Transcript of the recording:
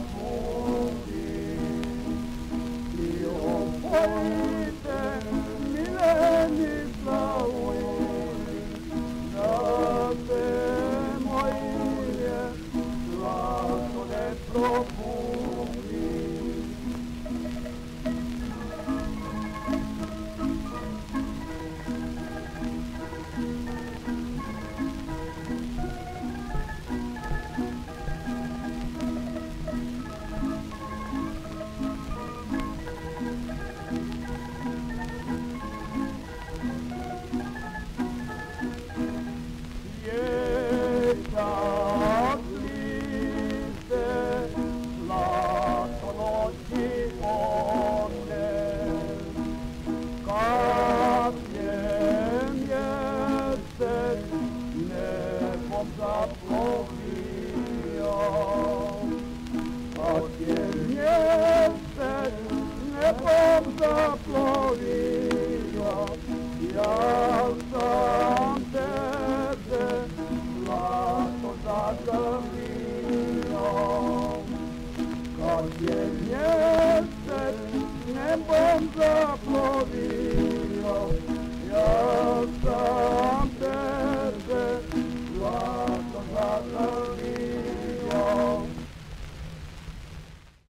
holding your hand. potrafią. Odbiernie przed niebem zaplowiło, ja sam wtedy lato zagrawiło. Odbiernie przed niebem zaplowiło,